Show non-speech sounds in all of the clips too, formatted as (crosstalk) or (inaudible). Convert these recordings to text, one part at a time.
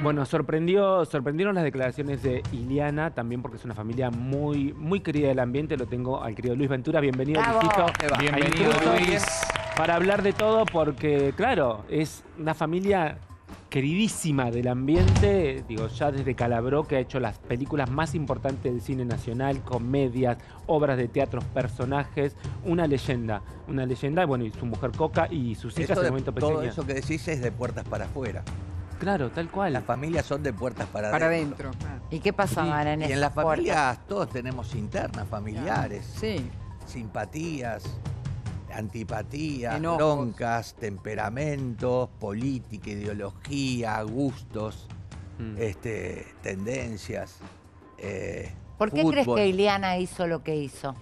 Bueno, sorprendió, sorprendieron las declaraciones de Iliana, también porque es una familia muy, muy querida del ambiente. Lo tengo al querido Luis Ventura. Bienvenido. Luisito. Bienvenido, Luis. Para hablar de todo, porque, claro, es una familia queridísima del ambiente, digo, ya desde Calabró, que ha hecho las películas más importantes del cine nacional, comedias, obras de teatro, personajes, una leyenda, una leyenda, bueno, y su mujer Coca y sus hijas en el momento todo pequeñas. eso que decís es de puertas para afuera. Claro, tal cual. Las familias son de puertas para, Para adentro. Ah, ¿Y qué pasaban en Y en las puertas? familias todos tenemos internas familiares, Sí. simpatías, antipatías, Enojos. broncas, temperamentos, política, ideología, gustos, Mm. este, tendencias. eh, ¿Por qué crees que Iliana hizo lo que hizo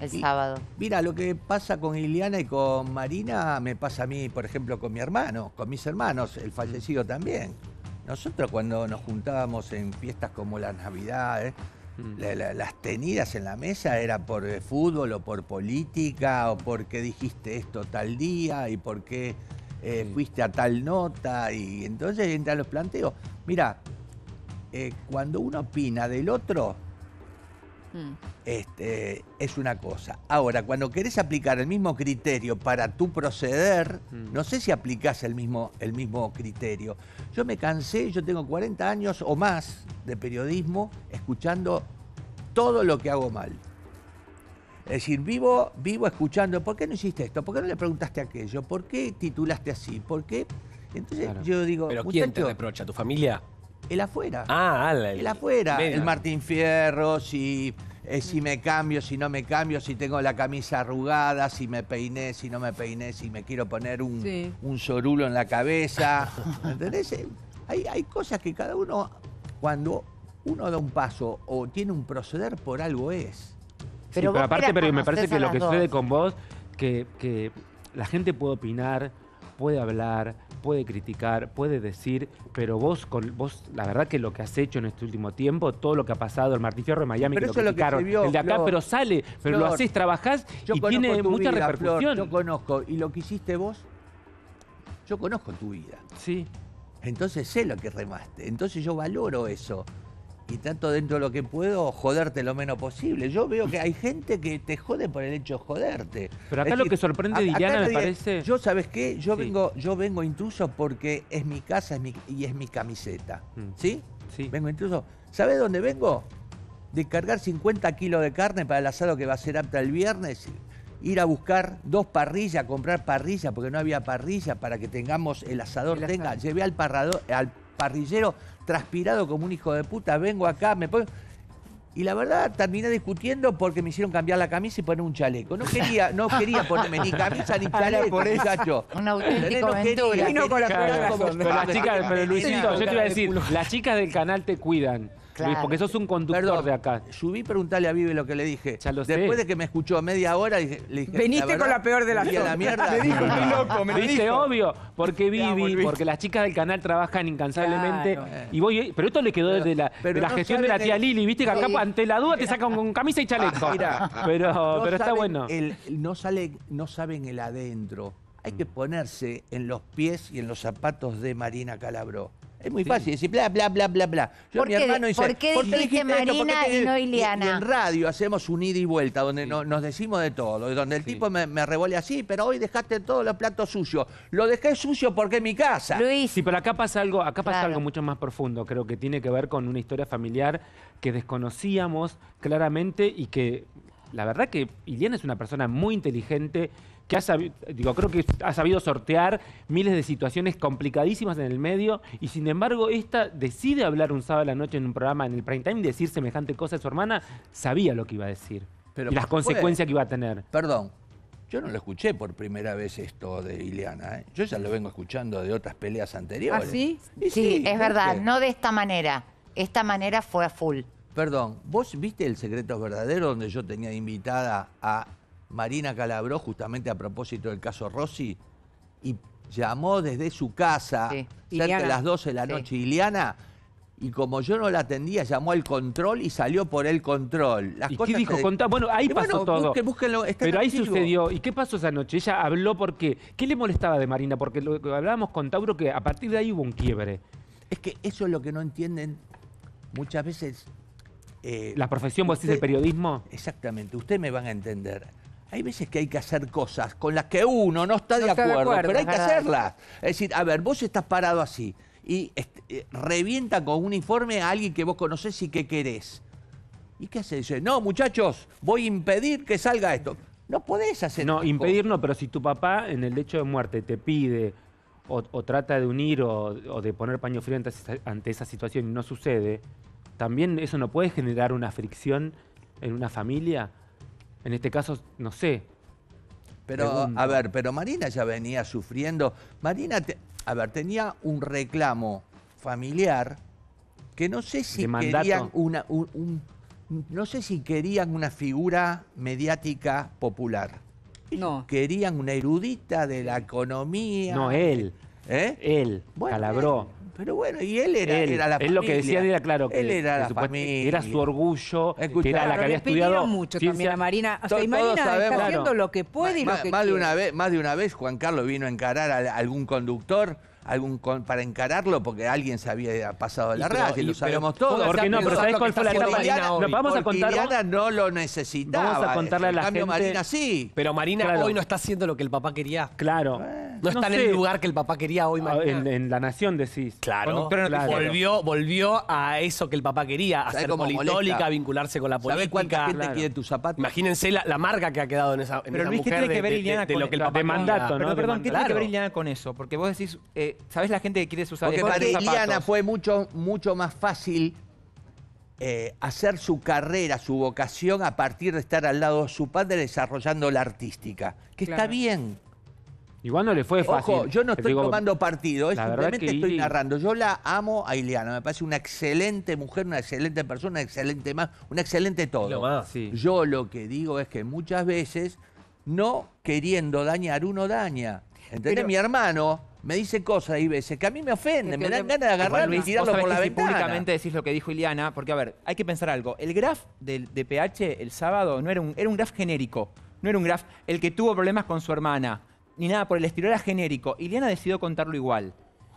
el Y- sábado? Mira, lo que pasa con Iliana y con Marina me pasa a mí, por ejemplo, con mi hermano, con mis hermanos, el fallecido también. Nosotros cuando nos juntábamos en fiestas como las Navidades, Mm. la- la- las tenidas en la mesa era por eh, fútbol o por política o porque dijiste esto tal día y por qué eh, Sí. fuiste a tal nota y entonces entran los planteos. Mira, eh, cuando uno opina del otro, Mm. este, es una cosa. Ahora, cuando querés aplicar el mismo criterio para tu proceder, Mm. no sé si aplicás el mismo, el mismo criterio. Yo me cansé, yo tengo 40 años o más de periodismo escuchando todo lo que hago mal. Es decir, vivo, vivo escuchando, ¿por qué no hiciste esto? ¿Por qué no le preguntaste aquello? ¿Por qué titulaste así? ¿Por qué? Entonces Claro. yo digo, ¿Pero quién te reprocha? ¿Tu familia? El afuera. Ah, ala, El afuera, el Martín Fierro, si, eh, si me cambio, si no me cambio, si tengo la camisa arrugada, si me peiné, si no me peiné, si me quiero poner un, Sí. un sorulo en la cabeza. (laughs) ¿Entendés? Eh, Hay, hay cosas que cada uno, cuando uno da un paso o tiene un proceder, por algo es. Sí, Pero aparte, pero me parece que lo que sucede con vos, que, que la gente puede opinar, puede hablar, puede criticar, puede decir, pero vos, con, vos, la verdad que lo que has hecho en este último tiempo, todo lo que ha pasado, el Martín Fierro de Miami, Pero que lo que criticaron, se vio, el de acá, Flor. pero sale, pero lo haces, trabajás y tiene mucha vida, Flor, repercusión. yo conozco, y lo que hiciste vos, yo conozco tu vida. Sí, Entonces sé lo que remaste. Entonces yo valoro eso. Y trato dentro de lo que puedo joderte lo menos posible. Yo veo que hay gente que te jode por el hecho de joderte. Pero acá Es lo que sorprende de Iliana, me parece- Yo, ¿sabes qué? Yo Sí. vengo yo vengo intruso porque es mi casa es mi- y es mi camiseta. Mm. ¿Sí? sí. Vengo intruso. ¿Sabes dónde vengo? De cargar 50 kilos de carne para el asado que va a ser apta el viernes. Ir a buscar dos parrillas, comprar parrilla, porque no había parrilla, para que tengamos el asador El tenga. Llevé al, parrado- al parrillero transpirado como un hijo de puta. Vengo acá, me pongo. Y la verdad terminé discutiendo porque me hicieron cambiar la camisa y poner un chaleco. No quería, no quería ponerme ni camisa ni (laughs) chaleco, muchacho. Un. No quería. Vino con la razón. Pero Luisito, yo te iba a decir, las chicas del canal te cuidan, Claro. Luis, porque sos un conductor Perdón, de acá. subí preguntarle a Vive lo que le dije. Ya lo sé. Después de que me escuchó media hora, le dije. Veniste con la peor de las la dos. mierda. Me dijo, estoy loco, me ¿Viste? dijo. Obvio, porque (laughs) Vivi, porque las chicas del canal trabajan incansablemente. Claro. Y voy, pero esto le quedó Pero- desde la, pero de la no gestión de la tía el- Lili, viste que acá ante la duda te sacan con camisa y chaleco. Mira, pero, no pero está bueno. el- no, sale, no saben el adentro. Hay que ponerse en los pies y en los zapatos de Marina Calabró. Es muy Sí. fácil decir bla, bla, bla, bla, bla. Yo, ¿Por mi qué- hermano dice, por qué dijiste esto? ¿Por Marina qué y no Y- Iliana? Y, en radio hacemos un ida y vuelta, donde Sí. no- nos decimos de todo. Donde el Sí. tipo me, me revuelve así, pero hoy dejaste todos los platos sucios. Lo dejé sucio porque es mi casa. Luis, Sí, pero acá pasa algo, acá pasa Claro. algo mucho más profundo, creo que tiene que ver con una historia familiar que desconocíamos claramente y que la verdad que Iliana es una persona muy inteligente que ha sabido, digo, creo que ha sabido sortear miles de situaciones complicadísimas en el medio y sin embargo esta decide hablar un sábado a la noche en un programa en el prime time y decir semejante cosa a su hermana, sabía lo que iba a decir Pero y las consecuencias que iba a tener. Perdón, yo no lo escuché por primera vez esto de Ileana. ¿eh? Yo ya lo vengo escuchando de otras peleas ¿Ah, anteriores. sí? Y sí, es ¿por verdad, qué? no de esta manera. Esta manera fue a full. Perdón, ¿vos viste el secreto verdadero donde yo tenía invitada a Marina Calabró justamente a propósito del caso Rossi? Y llamó desde su casa, Sí. cerca Iliana. de las 12 de la Sí. noche, Iliana, y como yo no la atendía, llamó al control y salió por el control. Las ¿Y cosas qué dijo? se- Contá- bueno, ahí Y pasó bueno, todo. busque- búsquenlo, está en Pero ahí archivo. sucedió. ¿Y qué pasó esa noche? Ella habló porque... ¿Qué le molestaba de Marina? Porque lo que hablábamos con Tauro que a partir de ahí hubo un quiebre. Es que eso es lo que no entienden muchas veces. eh, La profesión, vos decís, usted- el periodismo. Exactamente, ustedes me van a entender. Hay veces que hay que hacer cosas con las que uno no está de, No está de acuerdo, acuerdo, pero hay que hacerlas. Es decir, a ver, vos estás parado así y este, eh, revienta con un informe a alguien que vos conocés y que querés. ¿Y qué haces? Dice, no, muchachos, voy a impedir que salga esto. No podés hacer No, impedir no, pero si tu papá en el lecho de muerte te pide o, o trata de unir o, o de poner paño frío ante esa situación y no sucede, también eso no puede generar una fricción en una familia. En este caso, no sé. Pero, Pregunto. a ver, pero Marina ya venía sufriendo. Marina, te- a ver, tenía un reclamo familiar que no sé si querían una, un- un- no sé si querían una figura mediática popular. No. Querían una erudita de la economía. No, él. ¿Eh? Él, Bueno, Calabró. Pero bueno, y él era, él, era la él lo que decía familia. era claro que, él era que la supuest- familia. era su orgullo, que Escuchá, era la que había estudiado mucho ciencia- también a Marina. O sea, y Marina está sabemos- haciendo Claro. lo que puede y Ma- lo que más de una vez más de una vez Juan Carlos vino a encarar a algún conductor algún con- para encararlo porque alguien se había pasado de la radio y y- lo sabemos todos. ¿Cómo ¿Por qué no? Pero ¿sabés cuál fue la Porque etapa? Hoy- vamos a Porque contar. No lo necesitaba. Vamos a contarle a la en cambio, gente- Marina sí. Pero Marina Claro. hoy no está haciendo lo que el papá quería. Claro. No está en sé. el lugar que el papá quería hoy, Ah, Marina. En, en La Nación decís. Claro, volvió, volvió a eso que el papá quería, a ¿Sabe ser cómo politólica, molesta? vincularse con la ¿Sabés cuánta política. gente Claro. quiere tus zapatos? Imagínense la, la marca que ha quedado en esa, en Pero esa Luis, ¿qué mujer tiene que ver de- de con lo que el de quería. mandato, ¿no? Pero de perdón, ¿qué tiene que ver Liliana con eso? Porque vos decís, eh, ¿sabés la gente que quiere sus Porque para zapatos? Liliana fue mucho, mucho más fácil eh, hacer su carrera, su vocación a partir de estar al lado de su padre desarrollando la artística. Que está Claro. bien. Igual no le fue fácil. Ojo, yo no estoy digo, tomando partido, es simplemente estoy Ili- narrando. Yo la amo a Ileana, me parece una excelente mujer, una excelente persona, una excelente más, una excelente todo. Lo más. Sí. Yo lo que digo es que muchas veces, no queriendo dañar, uno daña. ¿Entendés? Pero- Mi hermano me dice cosas y veces que a mí me ofenden, me que dan ganas de agarrarlo y tirarlo por la si ventana. públicamente decís lo que dijo Iliana, porque a ver, hay que pensar algo. El graph del de PH el sábado no era un, era un graph genérico, no era un graph el que tuvo problemas con su hermana, ni nada por el estilo, era genérico. Iliana decidió contarlo igual.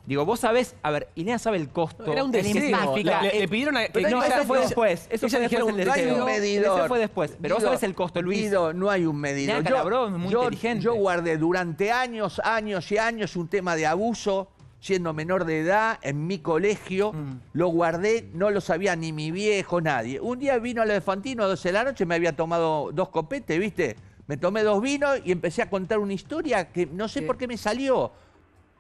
Digo, vos sabés, a ver, Iliana sabe el costo. Era un deseo. Le, le- le pidieron a, que Pero no, hay eso fue después. Eso fue después dijeron, el No hay deseo. un medidor. Eso fue después. Pero vos sabés el costo, Luis. Guido, no hay un medidor. Mirá, Calabró es muy yo- inteligente. yo guardé durante años, años y años un tema de abuso, siendo menor de edad, en mi colegio. Mm. Lo guardé, no lo sabía ni mi viejo, nadie. Un día vino el elefantino a 12 de la noche, me había tomado dos copetes, ¿viste? Me tomé dos vinos y empecé a contar una historia que no sé Sí. por qué me salió.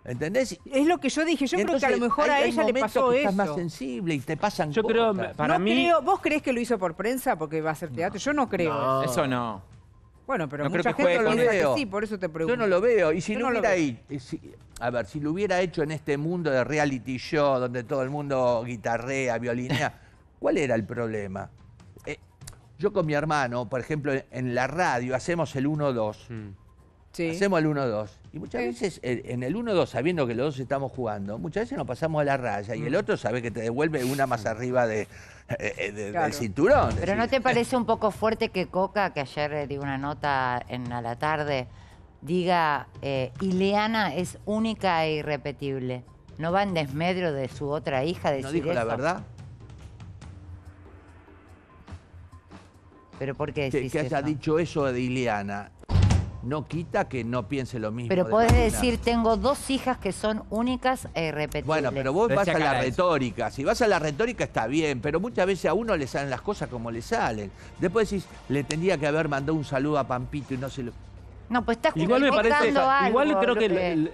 ¿Entendés? Es lo que yo dije. Yo creo que a lo mejor hay- a hay ella le pasó que eso. Estás más sensible y te pasan Yo creo, cosas. para no mí, creo, ¿Vos crees que lo hizo por prensa porque va a hacer teatro? Yo no creo. No. eso. No. Bueno, pero No creo mucha que gente juegue piensa eso. que sí, por eso te pregunto. Yo no lo veo. Y si Yo lo no lo hubiera veo. y si- a ver, si lo hubiera hecho en este mundo de reality show, donde todo el mundo guitarrea, violinea, ¿cuál era el problema? Yo con mi hermano, por ejemplo, en- en la radio hacemos el 1-2. Mm. Sí. Hacemos el 1-2. Y muchas Sí. veces eh, en el 1-2, sabiendo que los dos estamos jugando, muchas veces nos pasamos a la raya y el otro sabe que te devuelve una más arriba de, eh, eh, de- Claro. del cinturón. Pero ¿no te parece un poco fuerte que Coca, que ayer dio una nota en a la tarde, diga, eh, Ileana es única e irrepetible? ¿No va en desmedro de su otra hija decir ¿No dijo la verdad? ¿Pero por qué Que, decís que haya eso? dicho eso de Ileana no quita que no piense lo mismo. Pero de podés Marina. decir, tengo dos hijas que son únicas e irrepetibles. Bueno, pero vos vas a la eso. retórica. Si vas a la retórica está bien, pero muchas veces a uno le salen las cosas como le salen. Después decís, le tendría que haber mandado un saludo a Pampito y no se lo. No, pues estás Igual me parece, justificando algo. igual creo que, el-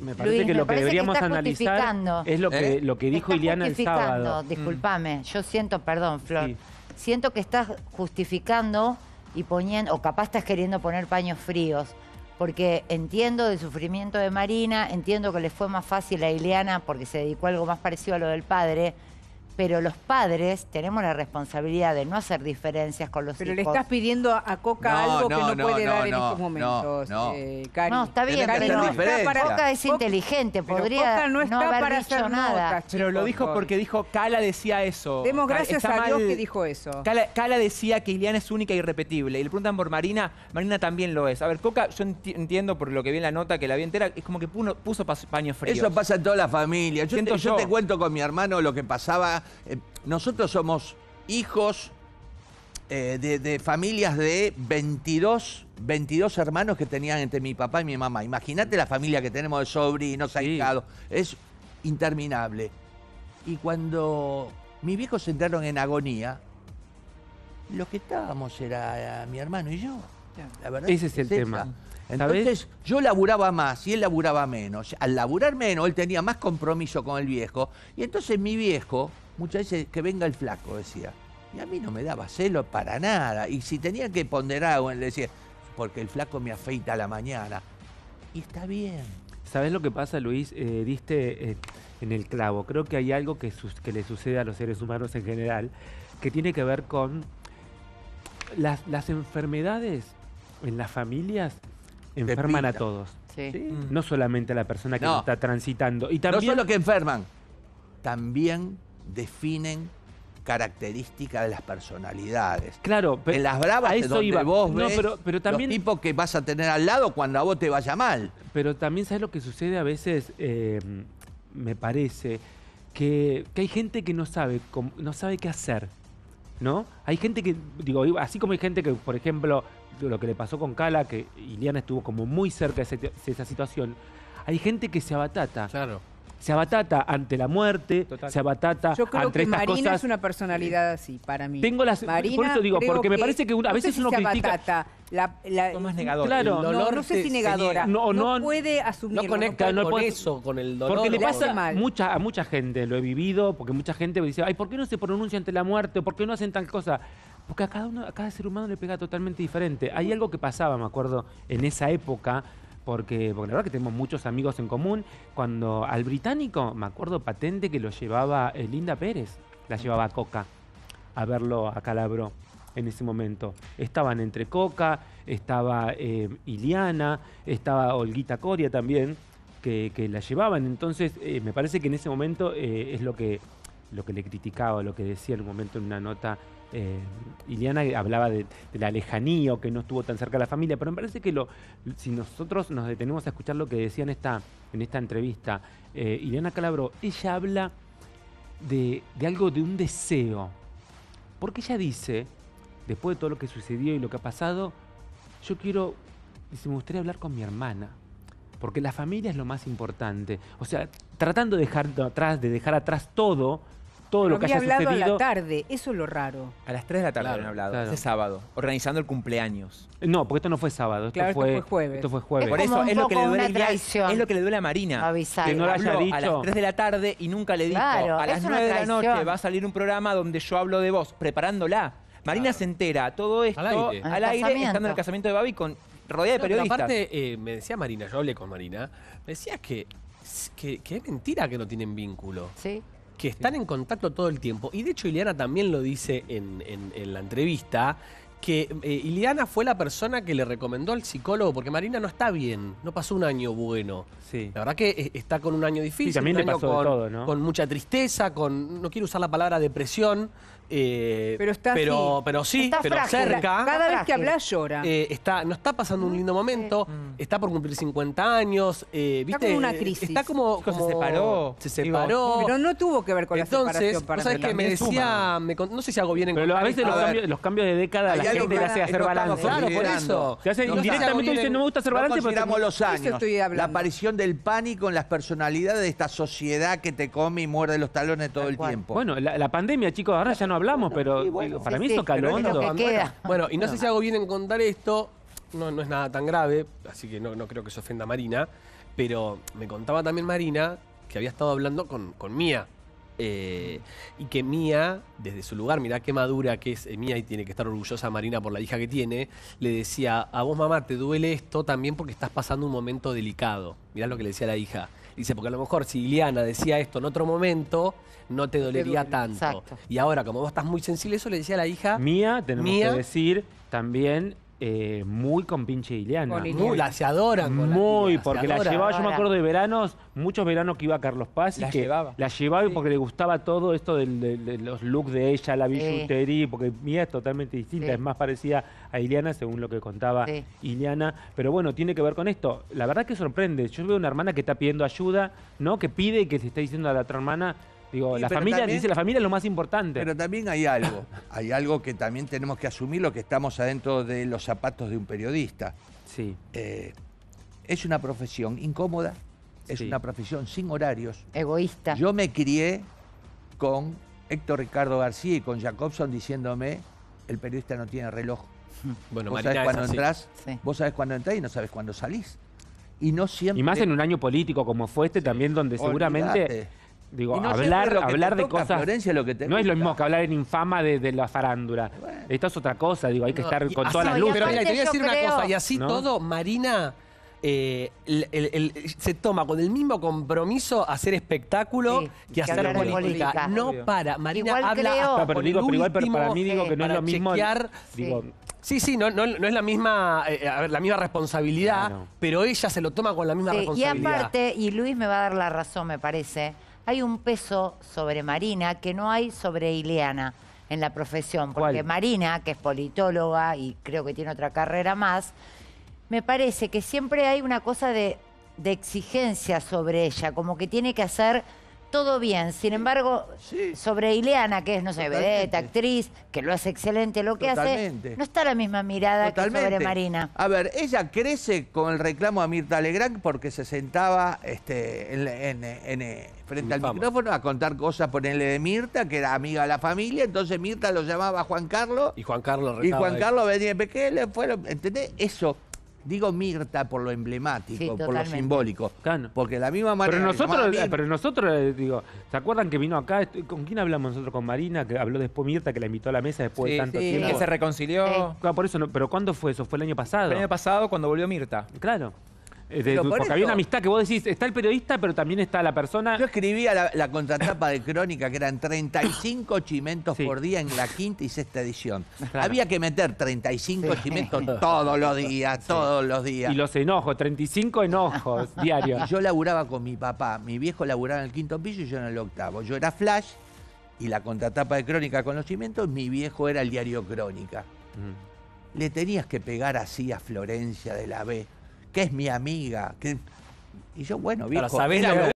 me parece Luis, que me lo que deberíamos analizar es lo que, ¿Eh? lo que dijo Iliana el justificando, sábado. Disculpame, yo siento, perdón, Flor, Sí. Siento que estás justificando y poniendo, o capaz estás queriendo poner paños fríos, porque entiendo del sufrimiento de Marina, entiendo que le fue más fácil a Ileana porque se dedicó a algo más parecido a lo del padre, pero los padres tenemos la responsabilidad de no hacer diferencias con los Pero le hijos. estás pidiendo a Coca No, algo que no, puede no, dar en estos momentos, no. eh, Cari. No, está bien, que pero hacer diferencia. Coca es inteligente, pero podría Coca no está haber para dicho hacer nada. notas, Pero lo dijo porque dijo, Cala decía eso. Demos gracias está a Dios mal. que dijo eso. Cala, Cala decía que Iliana es única y irrepetible. Y le preguntan por Marina, Marina también lo es. A ver, Coca, yo enti- entiendo por lo que vi en la nota que la vi entera, es como que puno- puso pas- paño frío. Eso pasa en toda la familia. Yo, te, yo yo. te cuento con mi hermano lo que pasaba. Eh, nosotros somos hijos eh, de, de familias de 22, 22 hermanos que tenían entre mi papá y mi mamá. Imagínate la familia que tenemos de sobrinos, Sí. ahijados. Es interminable. Y cuando mis viejos entraron en agonía, lo que estábamos era eh, mi hermano y yo. La verdad Ese es el esa. tema. Entonces, yo laburaba más y él laburaba menos. Al laburar menos, él tenía más compromiso con el viejo. Y entonces mi viejo, muchas veces, que venga el flaco, decía. Y a mí no me daba celo para nada. Y si tenía que ponderar algo, él decía, porque el flaco me afeita a la mañana. Y está bien. ¿Sabes lo que pasa, Luis? Eh, diste eh, en el clavo. Creo que hay algo que, que le sucede a los seres humanos en general que tiene que ver con las, las enfermedades en las familias enferman a todos. Sí. ¿sí? No solamente a la persona que No. está transitando. Y No solo que enferman, también definen características de las personalidades. claro, pe- en las bravas a es eso donde iba. vos no, ves pero, pero también, los tipos que vas a tener al lado cuando a vos te vaya mal. pero también sabes lo que sucede a veces, Eh, me parece que, que hay gente que no sabe, no sabe qué hacer. ¿No? Hay gente que, digo, así como hay gente que, por ejemplo, lo que le pasó con Cala, que Iliana estuvo como muy cerca de, ese- de esa situación, hay gente que se abatata. Claro. Se abatata ante la muerte, Total. se abatata Yo creo ante que estas Marina cosas. es una personalidad así, para mí. Tengo las- Marina, por eso digo, porque me parece que una- a no sé veces si uno se critica- abatata, la, la- Son más. Claro. El no, dolor no sé si negadora. No, No, no- puede asumirlo. No conecta no con puede- eso, con el dolor. Porque le pasa mal. mucha, a mucha gente, lo he vivido, porque mucha gente me dice, ay, ¿por qué no se pronuncia ante la muerte? ¿Por qué no hacen tal cosa? Porque a cada uno, a cada ser humano le pega totalmente diferente. Hay algo que pasaba, me acuerdo, en esa época, porque, porque la verdad que tenemos muchos amigos en común. Cuando al británico, me acuerdo patente que lo llevaba eh, Linda Pérez, la llevaba a Coca a verlo a Calabro en ese momento. Estaban entre Coca, estaba eh, Iliana, estaba Olguita Coria también, que, que la llevaban. Entonces, eh, me parece que en ese momento eh, es lo que, lo que le criticaba, lo que decía en un momento en una nota. Eh, Iliana hablaba de, la lejanía o que no estuvo tan cerca de la familia, pero me parece que lo, si nosotros nos detenemos a escuchar lo que decía en esta, en esta entrevista, eh, Iliana Calabro, ella habla de, de algo, de un deseo. Porque ella dice, después de todo lo que sucedió y lo que ha pasado, yo quiero, dice, me gustaría hablar con mi hermana. Porque la familia es lo más importante. O sea, tratando de dejar atrás, de dejar atrás todo, todo lo que había haya hablado a la tarde, eso es lo raro. A las 3 de la tarde Claro, han hablado, claro. ese sábado, organizando el cumpleaños. No, porque esto no fue sábado, esto, Claro, esto fue, fue jueves. Esto fue jueves. Por eso es lo que le duele a es lo que le duele a Marina. Avisar. Que no lo haya Habló dicho. a las 3 de la tarde y nunca le dijo, Claro, a las es una 9 de la noche va a salir un programa donde yo hablo de vos, preparándola. Marina se entera todo esto Al aire. al estando en el casamiento de Babi con rodeada de No, periodistas. aparte, eh, me decía Marina, yo hablé con Marina, me decía que, que, que es mentira que no tienen vínculo. ¿Sí? Que están en contacto todo el tiempo. Y de hecho Ileana también lo dice en, en- en la entrevista, que eh, Ileana fue la persona que le recomendó al psicólogo, porque Marina no está bien, no pasó un año bueno. Sí. La verdad que eh, está con un año difícil, Sí, también un le año pasó de con, todo, ¿no? con mucha tristeza, con no quiero usar la palabra depresión, eh, Pero está pero, así. pero sí, Está pero frágil. cerca. Cada vez que hablas llora. Eh, está, no está pasando un lindo momento, está por cumplir 50 años, eh, Está ¿viste? como una crisis. Está como, se separó. Se separó. Pero no tuvo que ver con la Entonces, separación para sabés mí. que me decía, me no sé si hago bien en Pero lo- a veces los A ver. cambios, los cambios de década la gente le hace no hacer balance. Claro, por eso. Se hace No indirectamente hago bien dice, en- no me gusta hacer No balance, pero consideramos los años. La aparición del pánico en las personalidades de esta sociedad que te come y muerde los talones todo el tiempo. Bueno, la, la pandemia, chicos, ahora ya no hablamos, pero sí, bueno. digo, para Sí, mí sí, lo hondo. que queda. Bueno, y no sé si hago bien en contar esto, no, no es nada tan grave, así que no, no creo que se ofenda a Marina, pero me contaba también Marina que había estado hablando con, con Mía. eh, y que Mía, desde su lugar, mirá qué madura que es eh, Mía y tiene que estar orgullosa Marina por la hija que tiene, le decía, a vos mamá te duele esto también porque estás pasando un momento delicado. Mirá lo que le decía la hija. Dice, porque a lo mejor si Ileana decía esto en otro momento, no te dolería duele. tanto. Exacto. Y ahora, como vos estás muy sensible, eso le decía a la hija. Mía, tenemos Mía. que decir, también eh, muy con pinche Ileana. Muy, la se adoran. Muy, porque la llevaba, yo me acuerdo de veranos, muchos veranos que iba a Carlos Paz y La que llevaba. la llevaba porque le gustaba todo esto de, los looks de ella, la Sí. billutería, porque Mía es totalmente distinta, Sí. es más parecida a Ileana según lo que contaba Sí. Ileana, pero bueno, tiene que ver con esto. La verdad que sorprende, yo veo una hermana que está pidiendo ayuda, ¿no? Que pide y que se está diciendo a la otra hermana, digo, Sí, la familia, también- dice la familia es lo más importante. Pero también hay algo, hay algo que también tenemos que asumir lo que estamos adentro de los zapatos de un periodista. sí. Eh, es una profesión incómoda, es Sí. una profesión sin horarios. Egoísta. Yo me crié con Héctor Ricardo García y con Jacobson diciéndome, el periodista no tiene reloj. (laughs) Bueno, vos sabés entrás, Sí. vos sabés cuándo entrás y no sabés cuándo salís. Y no siempre... Y más en un año político como fue este también, donde seguramente. Digo, no hablar, lo que te hablar de toca, cosas... Florencia, lo que te no es lo mismo que hablar en infama de, de la farándula. Esto es otra cosa, digo, hay que No, estar con todas las luces. Pero mira, te voy a yo decir una creo- cosa, y así ¿No? todo, Marina eh, el- el- el- se toma con el mismo compromiso hacer espectáculo Sí, que que hacer política. política. No para. Marina Igual habla creo- hasta No, pero digo, pero igual pero para mí digo que no es para lo mismo. chequear, digo, Sí, sí, no, no, no es la misma, eh, a ver, la misma responsabilidad, Claro. pero ella se lo toma con la misma Sí, y responsabilidad. aparte, y Luis me va a dar la razón, me parece, hay un peso sobre Marina que no hay sobre Ileana en la profesión. Porque ¿Cuál? Marina, que es politóloga y creo que tiene otra carrera más, me parece que siempre hay una cosa de, de exigencia sobre ella, como que tiene que hacer todo bien. Sin embargo, Sí. sobre Ileana, que es, no sé, Totalmente. vedette, actriz, que lo hace excelente, lo que Totalmente. hace, no está la misma mirada que sobre Marina. A ver, ella crece con el reclamo a Mirta Legrand porque se sentaba este, en, en- en- en- frente al micrófono a contar cosas, ponerle de Mirta, que era amiga de la familia, entonces Mirta lo llamaba a Juan Carlos Y Juan Carlos y Juan Carlos venía, ¿qué le fue? lo- ¿Entendés? Eso, digo Mirta por lo Sí, emblemático, por lo simbólico. Claro. Porque la misma manera Pero nosotros, Mirta- pero nosotros, eh, digo, ¿se acuerdan que vino acá? ¿Con quién hablamos nosotros? Con Marina, que habló después Mirta, que la invitó a la mesa después de tanto sí, tiempo. que se reconcilió. Sí. Claro, por eso, no- pero ¿cuándo fue eso? ¿Fue el año pasado? El año pasado cuando volvió Mirta. Claro. De- Pero por porque había una amistad que vos decís, está el periodista, pero también está la persona. Yo escribía la, la contratapa de Crónica, que eran 35 chimentos Sí. por día en la quinta y sexta edición. Claro. Había que meter 35 chimentos todos los días, todos los días. Y los enojos, 35 enojos (laughs) diarios. Y yo laburaba con mi papá. Mi viejo laburaba en el quinto piso y yo en el octavo. Yo era Flash y la contratapa de Crónica con los chimentos, mi viejo era el diario Crónica. Mm. Le tenías que pegar así a Florencia de la B, que es mi amiga. Que... Y yo, bueno, viejo, Claro, sabés era